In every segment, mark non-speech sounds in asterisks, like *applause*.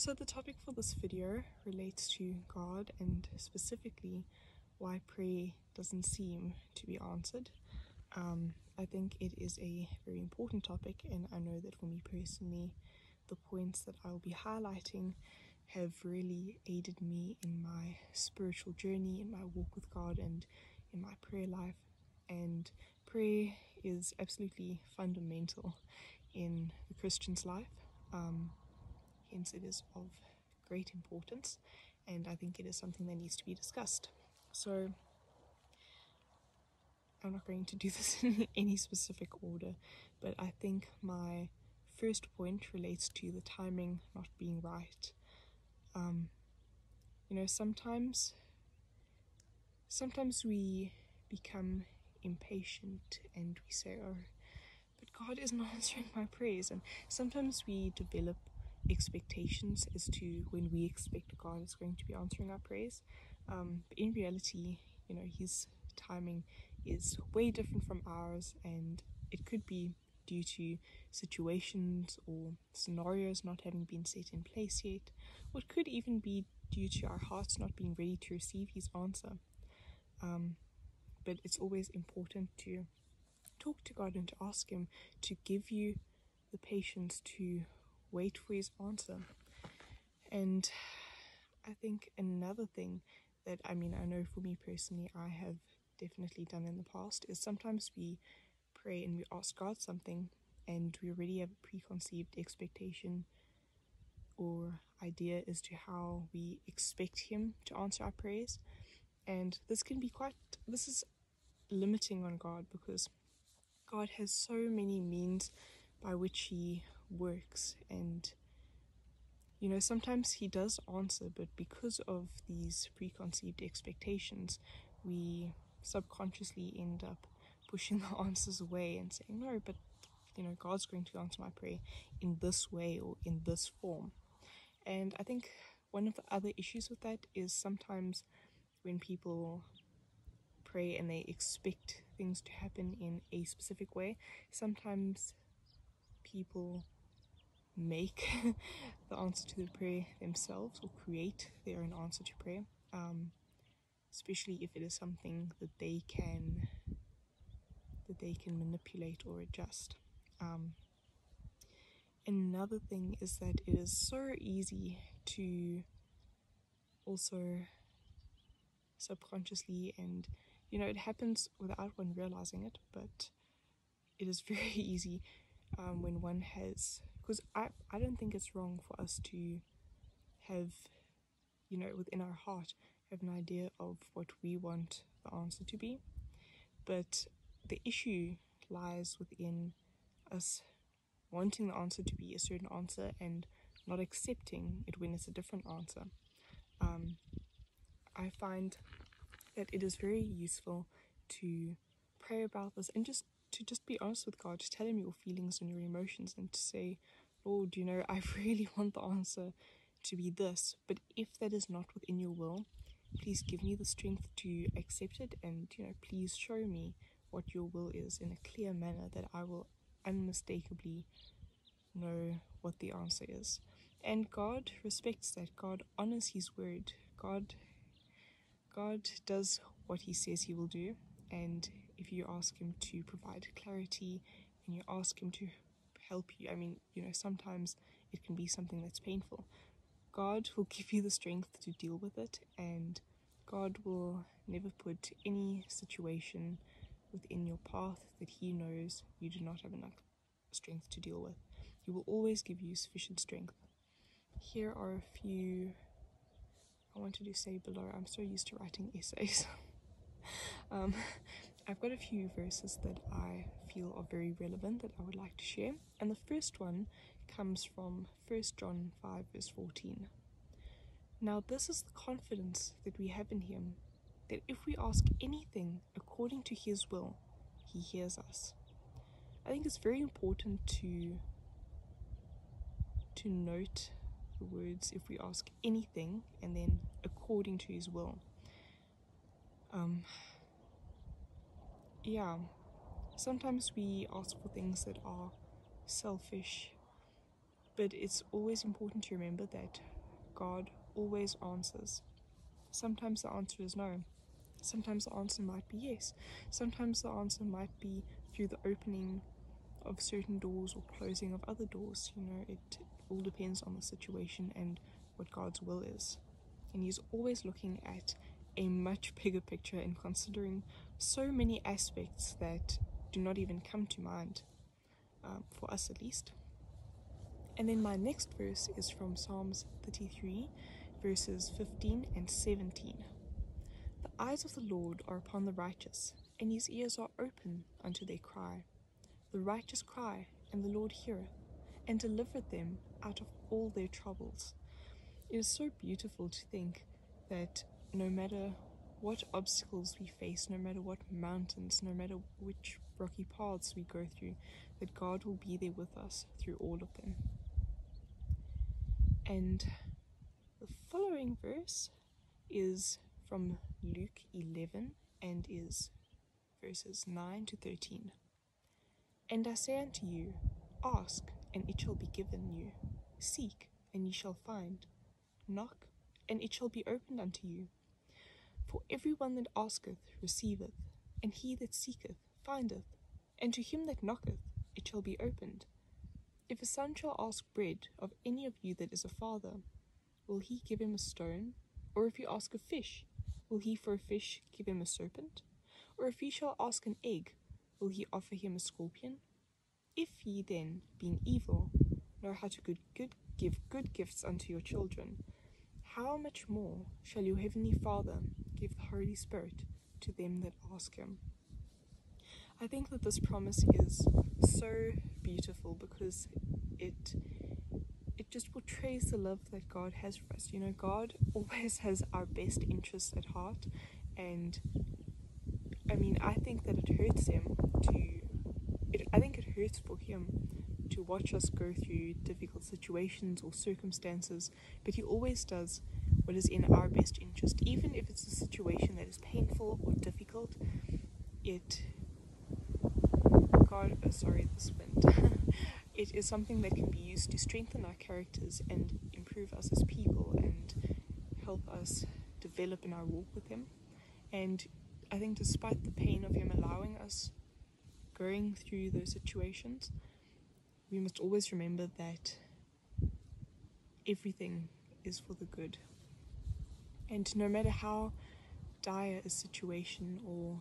So the topic for this video relates to God and specifically why prayer doesn't seem to be answered. Um, I think it is a very important topic, and I know that for me personally, the points that I'll be highlighting have really aided me in my spiritual journey, in my walk with God, and in my prayer life. And prayer is absolutely fundamental in the Christian's life. Um, hence, it is of great importance, and I think it is something that needs to be discussed. So, I'm not going to do *laughs* this in any specific order, but I think my first point relates to the timing not being right. Um, you know, sometimes, sometimes we become impatient and we say, "Oh, but God isn't *laughs* answering my prayers," and sometimes we develop expectations as to when we expect God is going to be answering our prayers. Um, but in reality, you know, His timing is way different from ours, and it could be due to situations or scenarios not having been set in place yet, or it could even be due to our hearts not being ready to receive His answer. Um, but it's always important to talk to God and to ask Him to give you the patience to wait for His answer. And I think another thing that I mean, I know for me personally, I have definitely done in the past is sometimes we pray and we ask God something and we already have a preconceived expectation or idea as to how we expect Him to answer our prayers. And this can be quite, this is limiting on God because God has so many means by which He works. And, you know, sometimes He does answer, but because of these preconceived expectations, we subconsciously end up pushing *laughs* the answers away and saying, no, but you know, God's going to answer my prayer in this way or in this form. And I think one of the other issues with that is sometimes when people pray and they expect things to happen in a specific way, sometimes people make *laughs* the answer to the prayer themselves or create their own answer to prayer. Um, especially if it is something that they can that they can manipulate or adjust. Um, another thing is that it is so easy to also subconsciously and you know it happens without one realizing it but it is *laughs* very easy um, when one has because I, I don't think it's wrong for us to have you know within our heart have an idea of what we want the answer to be, but the issue lies within us wanting the answer to be a certain answer and not accepting it when it's a different answer. Um, I find that it is very useful to pray about this and just to just be honest with God, to tell Him your feelings and your emotions, and to say, Lord, you know, I *laughs* really want the answer to be this, but if that is not within your will, Please give me the strength to accept it and, you know, please show me what your will is in a clear manner that I will unmistakably know what the answer is. And God respects that. God honors his word. God God does what he says he will do. And if you ask him to provide clarity and you ask him to help you, I mean, you know, sometimes it can be something that's painful. God will give you the strength to deal with it, and God will never put any situation within your path that He knows you do not have enough strength to deal with. He will always give you sufficient strength. Here are a few I wanted to say below. I'm so used to writing *laughs* essays. Um, *laughs* I've got a few verses that I feel are very relevant that I would like to share. And the first one comes from 1 John 5, verse 14. Now, this is the confidence that we have in Him that if we ask anything according to His will, He hears us. I think it's very important to to note the words if we ask anything and then according to his will. Um yeah. Sometimes we ask for things that are selfish But it's always important to remember that God always answers. Sometimes the answer is no. Sometimes the answer might be yes. Sometimes the answer might be through the opening of certain doors or closing of other doors. You know, it all depends on the situation and what God's will is. And He's always looking at a much bigger picture and considering so many aspects that do not even come to mind, um, for us at least. And then my next verse is from Psalms 33, verses 15 and 17. The eyes of the Lord are upon the righteous, and his ears are open unto their cry. The righteous cry, and the Lord heareth, and delivereth them out of all their troubles. It is so beautiful to think that no matter what obstacles we face, no matter what mountains, no matter which rocky paths we go through, that God will be there with us through all of them. And the following verse is from Luke 11 and is verses 9 to 13. And I say unto you, Ask, and it shall be given you. Seek, and ye shall find. Knock, and it shall be opened unto you. For every one that asketh receiveth, and he that seeketh findeth, and to him that knocketh it shall be opened. If a son shall ask bread of any of you that is a father, will he give him a stone? Or if he ask a fish, will he for a fish give him a serpent? Or if he shall ask an egg, will he offer him a scorpion? If ye then, being evil, know how to good, good, give good gifts unto your children, how much more shall your heavenly Father give the Holy Spirit to them that ask him? I think that this promise is so beautiful because it it just portrays the love that God has for us. You know, God *laughs* always has our best interests at heart and I mean, I think that it hurts him to it I think it hurts for him to watch us go through difficult situations or circumstances, but He always does what is in our best interest, even if it's a situation that is painful or difficult. It, God, oh, sorry, this *laughs* wind. it is something that can be used to strengthen our characters and improve us as people and help us develop in our walk with Him. And I think, despite the pain of Him allowing us going through those situations, we must always remember that everything is for the good. And no matter how dire a situation or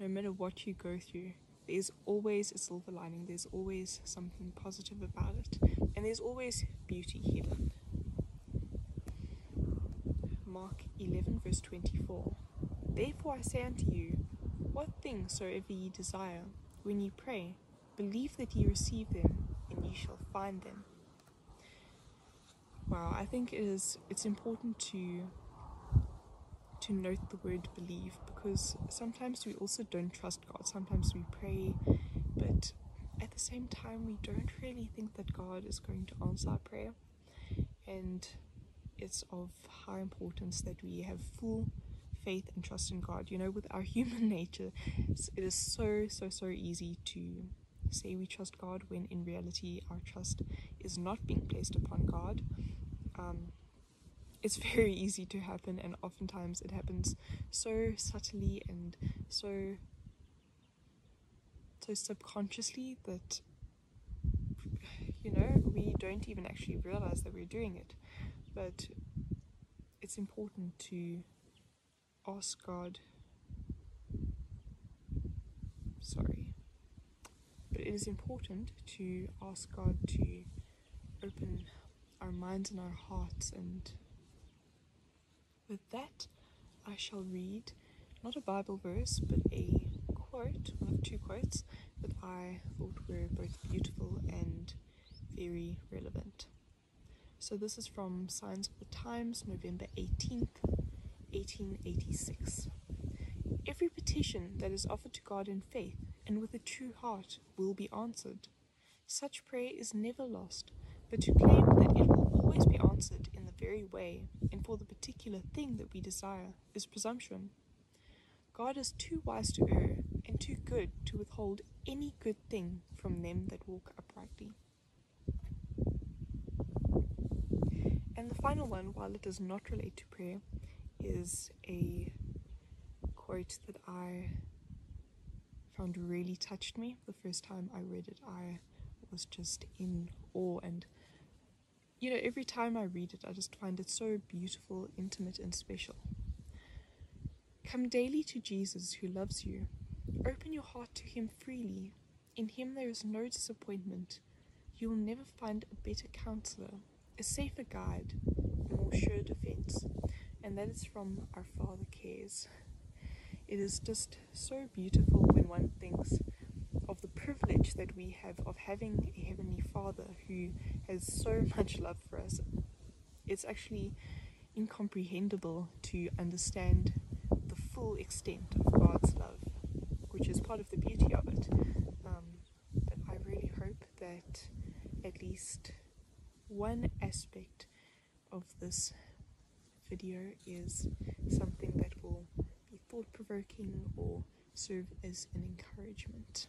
no matter what you go through, there's always a silver lining, there's always something positive about it, and there's always beauty hidden. Mark 11, verse 24 Therefore I say unto you, what things soever ye desire, when ye pray, Believe that ye receive them, and ye shall find them. Wow, I think it is it's important to to note the word believe because sometimes we also don't trust God. Sometimes we pray, but at the same time we don't really think that God is going to answer our prayer. And it's of high importance that we have full faith and trust in God. You know, with our *laughs* human nature, it is so, so, so easy to say we trust God when in reality our trust is not being placed upon God. Um, it's very easy to happen, and oftentimes it happens so subtly and so so subconsciously that you know we don't even actually realize that we're doing it. But it's important to ask God. Sorry but it is important to ask God to open our minds and our hearts. And with that, I shall read not a Bible verse, but a quote, one of two quotes that I thought were both beautiful and very relevant. So this is from Signs of the Times, November 18th, 1886. Every petition that is offered to God in faith and with a true heart will be answered. Such prayer is never lost, but to claim that it will always be answered in the very way and for the particular thing that we desire is presumption. God is too wise to err and too good to withhold any good thing from them that walk uprightly. And the final one, while it does not relate to prayer, is a quote that I found really touched me. The first time I read it, I was just in awe. And, you know, every time I read it, I just find it so beautiful, intimate, and special. Come daily to Jesus who loves you. Open your heart to him freely. In him there is no disappointment. You will never find a better counselor, a safer guide, a more sure defense. And that is from Our Father Cares. It is just so beautiful when one thinks of the privilege that we have of having a Heavenly Father who has so *laughs* much love for us. It's actually incomprehensible to understand the full extent of God's love, which is part of the beauty of it. Um, but I really hope that at least one aspect of this video is something that will be thought provoking or serve as an encouragement.